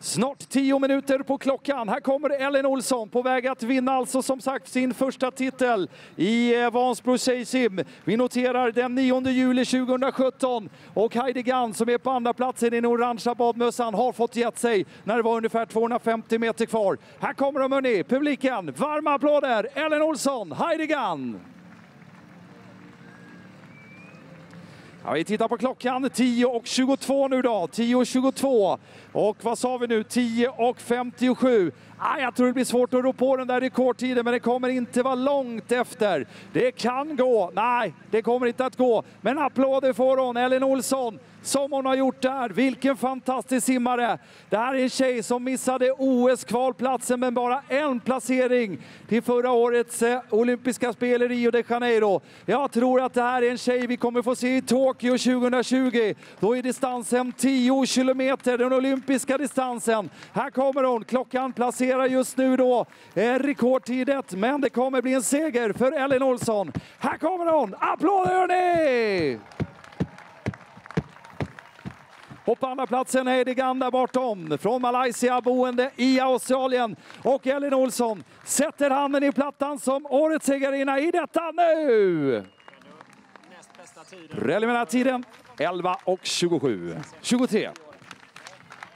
Snart tio minuter på klockan. Här kommer Ellen Olsson på väg att vinna alltså som sagt sin första titel i eh, Vansbro Tjejsim. Vi noterar den 9 juli 2017 och Heidi Gann som är på andra platsen i den orangea badmössan har fått gett sig när det var ungefär 250 meter kvar. Här kommer de hörni, publiken. Varma applåder! Ellen Olsson, Heidi Gann. Ja, vi tittar på klockan, 10.22 nu då. 10.22. och vad sa vi nu? 10.57. Ah, jag tror det blir svårt att rå på den där rekordtiden, men det kommer inte vara långt efter. Det kan gå. Nej, det kommer inte att gå. Men applåder får hon, Ellen Olsson, som hon har gjort där. Vilken fantastisk simmare! Det här är en tjej som missade OS-kvalplatsen med bara en placering till förra årets eh, olympiska spel i Rio de Janeiro. Jag tror att det här är en tjej vi kommer få se i Tokyo Tokyo 2020. Då är distansen 10 kilometer, den olympiska distansen. Här kommer hon, klockan placerar just nu då eh, rekordtidet, men det kommer bli en seger för Ellen Olsson. Här kommer hon! Applåder hörni! Och på andra platsen är det Ganda bortom från Malaysia boende i Australien. Och Ellen Olsson sätter handen i plattan som årets segerinna i detta nu. Preliminärtiden 11 och 27. 23.